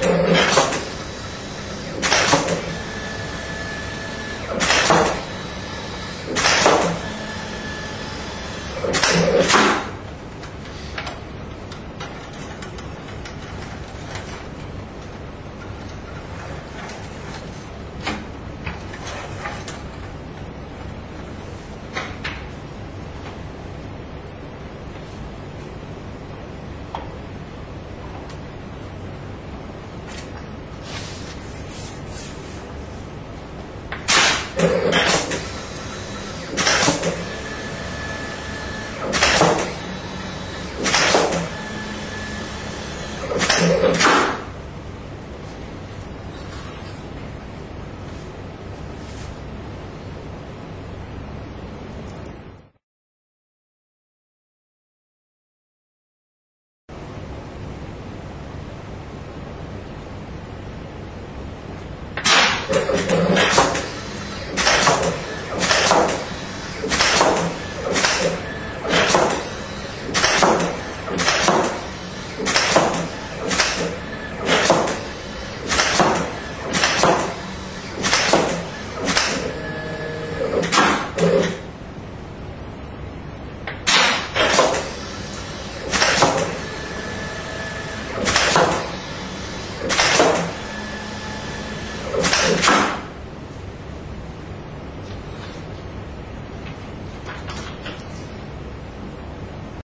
you Thank you.